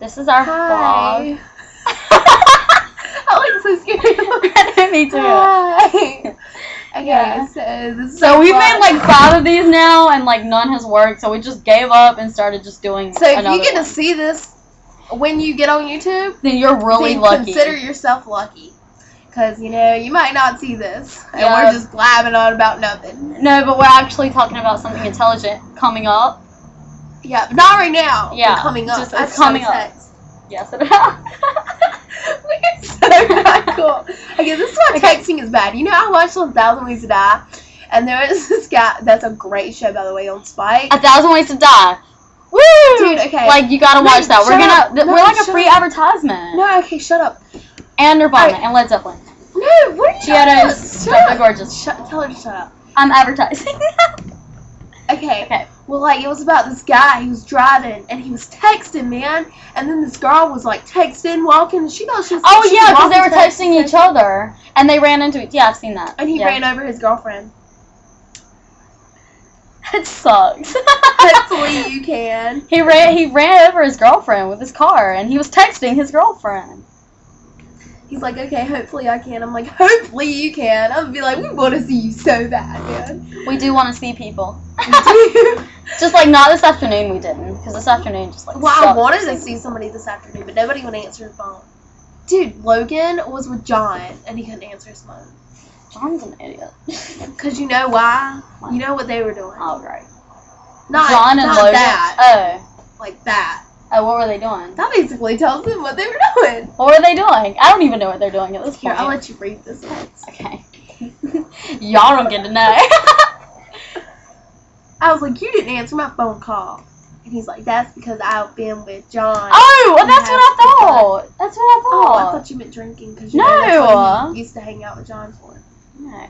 This is our Hi. vlog. I like so scary. Me too. Hi. Okay, Yeah. so this is So we've vlog. made like five of these now, and like none has worked. So we just gave up and started just doing. So if you get one. to see this when you get on YouTube, then you're really then lucky. consider yourself lucky. Because, you know, you might not see this. And Yeah. we're just blabbing on about nothing. No, but we're actually talking about something intelligent coming up. Yeah, but not right now. Yeah, but coming up. just- it's a coming up. text. Yes, it We're so not cool. Okay, this is why texting is bad. You know, I watched on Thousand Ways to Die, and there was this guy. That's a great show, by the way, on Spike. A thousand ways to die. Woo! Dude, okay. Like you gotta No, watch that. We're gonna. th- No, we're like a free up. advertisement. no, okay, shut up. And Nirvana Alright. and Led Zeppelin. No, what are you Giotto's Shut Dr. up. Gorgeous. Shut, tell her to shut up. I'm advertising. Okay. Okay. Well, like it was about this guy. He was driving and he was texting, man. And then this girl was like texting, walking. And she thought she was. oh she yeah, because they were walking, texting each other and they ran into each. Yeah, I've seen that. And he yeah. ran over his girlfriend. It sucks. Hopefully you can. He ran. He ran over his girlfriend with his car, and he was texting his girlfriend. He's like, okay, hopefully I can. I'm like, hopefully you can. I'm gonna be like, we want to see you so bad, man. We do want to see people. Just like not this afternoon, we didn't, because this afternoon just like. I sucked. wanted to see somebody this afternoon, but nobody would answer the phone. Dude, Logan was with John, and he couldn't answer his phone. John's an idiot. Cause you know why? You know what they were doing. oh right. Not, John and not Logan. that. Oh. like that. Oh, what were they doing? That basically tells them what they were doing. What were they doing? I don't even know what they're doing at this Here, point. I'll let you read this. Okay. Y'all don't get to know. I was like, you didn't answer my phone call. And he's like, that's because I've been with John. oh, well, that's what I thought. That's what I thought. Oh, I thought. you meant drinking because you know that's No. what he used to hang out with John for. No.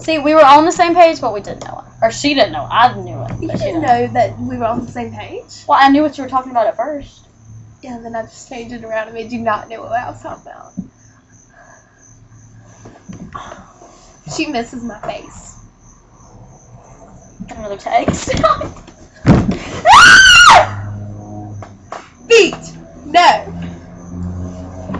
See, we were on the same page, but we didn't know it. Or she didn't know it. I knew it. You didn't know that we were on the same page. Well, I knew what you were talking about at first. Yeah, and then I just changed it around and made you not know what I was talking about. She misses my face. Got another text. Feet! No!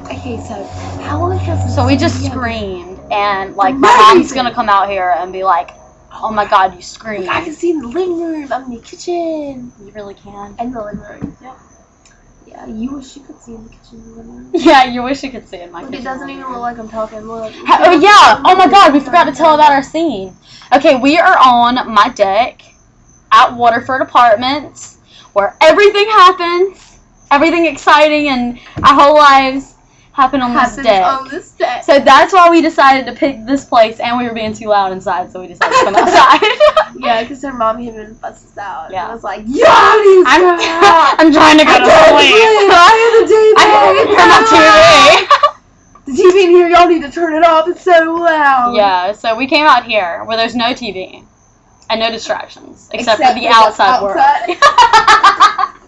Okay, so how long has so we just screamed, and like my No mom's gonna come out here and be like, "Oh my God, you screamed!" I can see in the living room, I'm in the kitchen, You really can. and the living room. Yep. Yeah, you wish you could see in the kitchen and the living room. Yeah, you wish you could see in my Look, kitchen. it doesn't even look like I'm talking. Look. Oh yeah! Oh my God, we forgot to tell about our scene. Okay, we are on my deck at Waterford Apartments, where everything happens, everything exciting, and our whole lives happen on this Happens deck. on this deck. So that's why we decided to pick this place, and we were being too loud inside, so we decided to come outside. yeah, because her mom came and fussed us out. Yeah. And I was like, yeah, I'm, I'm, I'm trying to go I to sleep. I have the TV. I have to turn my TV. The TV in here, y'all need to turn it off. It's so loud. Yeah, so we came out here where there's no TV and no distractions except, for the outside, world.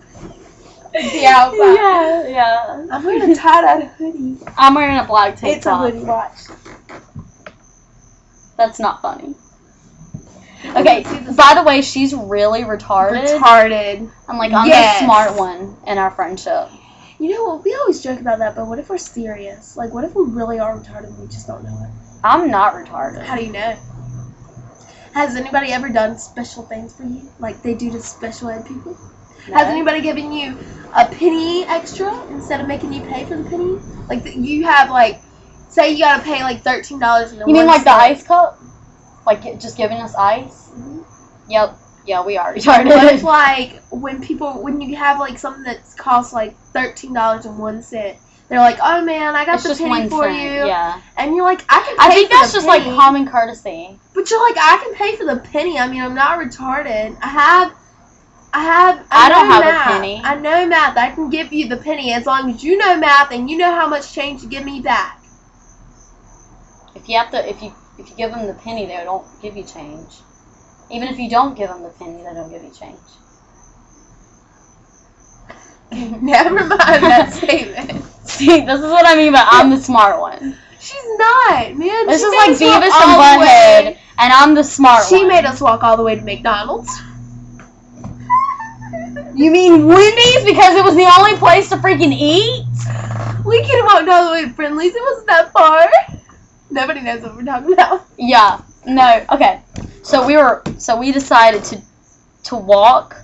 the outside. yeah, yeah. I'm wearing a tie-dye hoodie. I'm wearing a black tank It's a hoodie. Watch. That's not funny. Okay, by the way, she's really retarded. Retarded. I'm like, I'm Yes. the smart one in our friendship. You know what? We always joke about that, but what if we're serious? Like, what if we really are retarded and we just don't know it? I'm not retarded. How do you know? Has anybody ever done special things for you, like they do to special ed people? No. Has anybody given you a penny extra instead of making you pay for the penny? Like the, you have like, say you gotta pay like thirteen dollars. You mean like the ice cup? Like just giving us ice? Mhm. Yep. Yeah, we are What if retarded. like when people when you have like something that costs like thirteen dollars and one cent, they're like, oh man, I got It's the penny for cent. you, Yeah. and you're like, I can. Pay I think that's just like common courtesy. But you're like, I can pay for the penny. I mean, I'm not retarded. I have, I have. I don't know have a penny. I know math. I can give you the penny as long as you know math and you know how much change to give me back. If you have to, if you if you give them the penny, they don't give you change. Even if you don't give them the penny, they don't give you change. Never mind that statement. See, this is what I mean by I'm the smart one. She's not, man. This She is like Beavis and the Butthead, and I'm the smart She one. made us walk all the way to McDonald's. You mean Wendy's because it was the only place to freaking eat? We could have walked all the way to Friendly's. It wasn't that far. Nobody knows what we're talking about. Yeah. No. Okay. So we were. So we decided to to walk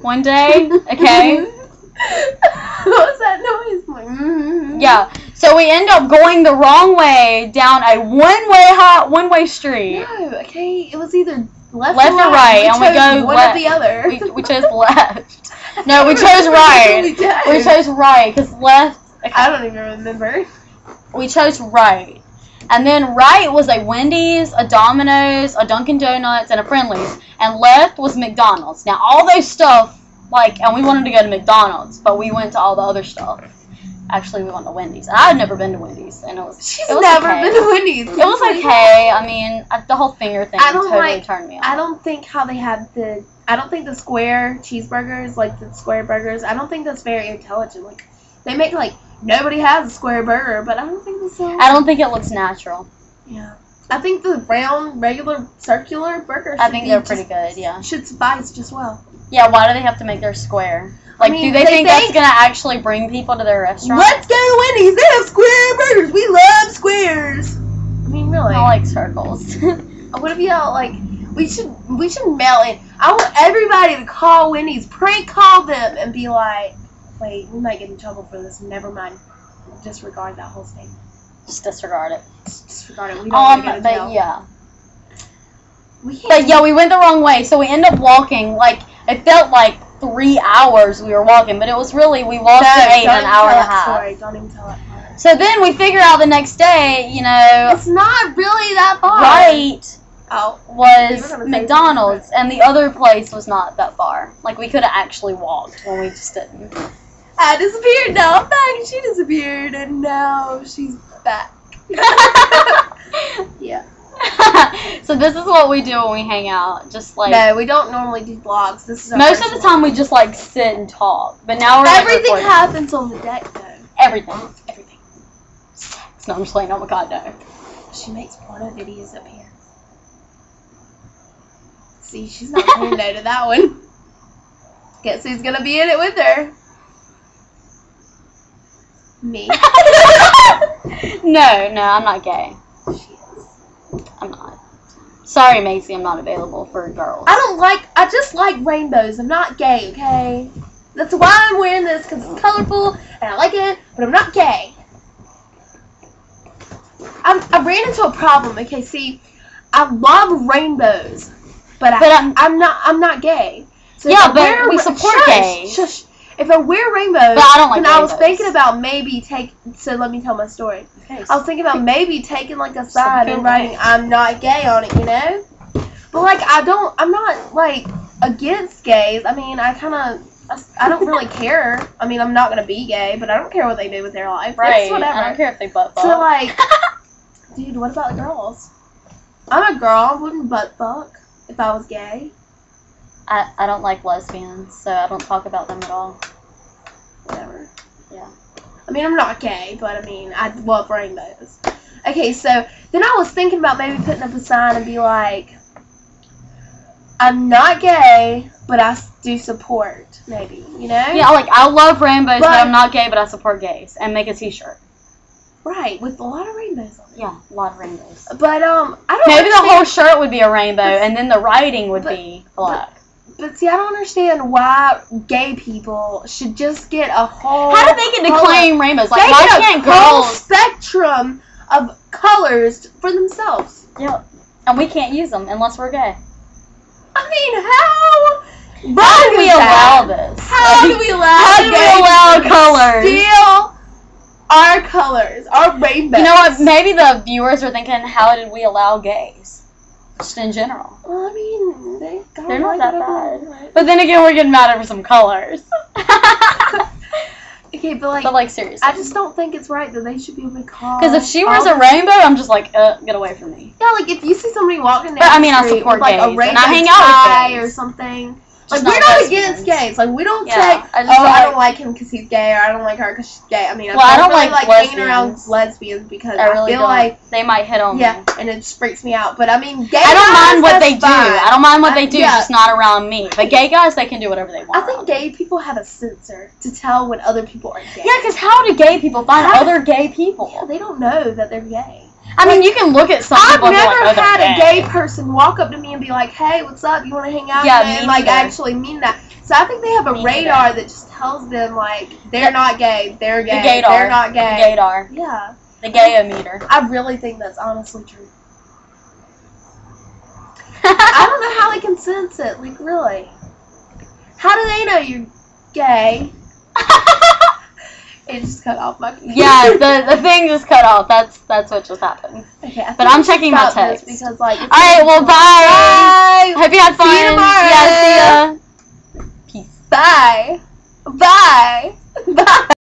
one day. Okay. what was that noise? Like, mm-hmm. yeah. So we end up going the wrong way down a one way hot one way street. No, okay. It was either left, Left or or right, and we chose go one left. or the other. We, we chose left. No, we chose right. we. We chose right because left. Okay. I don't even remember. we chose right. And then right was a Wendy's, a Domino's, a Dunkin' Donuts, and a Friendly's. And left was McDonald's. Now all those stuff, like, and we wanted to go to McDonald's, but we went to all the other stuff. Actually, we went to Wendy's. And I had never been to Wendy's, and it was She's it was never okay. been to Wendy's. It was okay. I mean, the whole finger thing I don't totally like- turned me off. I don't think how they have the. I don't think the square cheeseburgers, like the square burgers, I don't think that's very intelligent. Like, they make like nobody has a square burger, but I don't think that's so. I don't think it looks natural. Yeah. I think the brown, regular, circular burgers. I think be they're just- pretty good. Yeah. Should suffice just well. Yeah. Why do they have to make their square? Like, mean, do they, they think, that's gonna actually bring people to their restaurant? Let's go to Wendy's. They have square burgers. We love squares. I mean, really. I like circles. What if y'all like? We should we should mail it. I want everybody to call Wendy's, prank call them, and be like, "Wait, we might get in trouble for this. Never mind. Disregard that whole statement. Just disregard it. Just disregard it. We don't Um, go to but jail. yeah, We can't. but yeah, we went the wrong way, so we end up walking. Like it felt like three hours we were walking, but it was really we walked No, don't an hour and a half. Story. Don't even tell part. So then we figure out the next day, you know, It's not really that far. right Oh. Was McDonald's, and the other place was not that far. Like we could have actually walked when we just didn't. I disappeared. Now I'm back. She disappeared, and now she's back. Yeah. so this is what we do when we hang out. Just like no, we don't normally do vlogs. This is most of the time, we just like sit and talk. But now we're Everything recording. happens on the deck, though. Everything. Everything. Sex. No, I'm just playing. Oh my god, no. She makes porno videos up here. See, she's not saying no to that one. Guess who's gonna be in it with her? Me. no, no, I'm not gay. She is. I'm not. Sorry, Macie, I'm not available for girls. I don't like. I just like rainbows. I'm not gay, okay? That's why I'm wearing this because it's colorful and I like it, but I'm not gay. I'm, I ran into a problem. Okay, see, I love rainbows, but, But I, I'm- I'm not. I'm not gay. So Yeah, but we support shush, gays. Shush. If I wear rainbows, But I don't like then I was thinking about maybe take. So let me tell my story. Okay, I was thinking about maybe taking like a sign feel and writing gay. "I'm not gay" on it, you know. But like, I don't. I'm not like against gays. I mean, I kind of. I don't really care. I mean, I'm not gonna be gay, but I don't care what they do with their life. right. It's whatever. I don't care if they butt fuck. So like, dude, what about the girls? I'm a girl. I wouldn't butt fuck if I was gay. I, I don't like lesbians, so I don't talk about them at all. Whatever. Yeah. I mean, I'm not gay, but I mean, I love rainbows. Okay, so then I was thinking about maybe putting up a sign and be like, I'm not gay, but I do support, maybe, you know? Yeah, like I love rainbows, but, But- I'm not gay, but I support gays, and make a T-shirt. Right, with a lot of rainbows on it. Yeah, a lot of rainbows. But, um, I don't Maybe the whole shirt would be a rainbow, and then the writing would but- be black. But see, I don't understand why gay people should just get a whole. How did they get to color- claim rainbows? Like, they why can't whole girls? spectrum of colors for themselves? Yeah, and we can't use them unless we're gay. I mean, how? How do we that? allow this? How do we allow? How do we allow colors? Steal our colors, our rainbows. You know what? Maybe the viewers are thinking, how did we allow gays? Just in general. Well, I mean, they kinda They're not like that bad. But then again, we're getting mad over some colors. Okay, but like, but like seriously. I just don't think it's right that they should be able to call. Because if she wears a rainbow, I'm just like, uh, get away from me. Yeah, like if you see somebody walking down But, I mean, the I support with like gays, a and rainbow I hang out tie or something, Like we're not against gays. Like we don't Yeah, say, I oh, just I don't like him because he's gay, or I don't like her because she's gay. I mean, I Well, I don't, don't really like like, hanging around lesbians. because I I, feel don't. like they might hit on yeah, me. and it just freaks me out. But I mean, gay. I don't mind what they do. I don't mind what they do, yeah. just not around me. But gay guys, they can do whatever they want. I think gay people have a sensor to tell when other people are gay. Yeah, because how do gay people find How- other gay people? Yeah, they don't know that they're gay. I mean, you can look at some I've people and be never like, oh, had a gay person walk up to me and be like, "Hey, what's up? You want to hang out?" Yeah, today?" me and like actually mean that. So I think they have a Me radar neither. that just tells them like they're not gay, they're gay, the gaydar. they're not The gay. gaydar. Yeah, The gayometer. I really think that's honestly true. I don't know how they can sense it. Like really, how do they know you're gay? It just cut off my. yeah, the, the thing just cut off. That's that's what just happened. Okay, But I'm checking my text. because like. All right, well, bye. Bye. Hope you had fun. See you tomorrow. Yeah, see ya. Peace. Bye. Bye. Bye.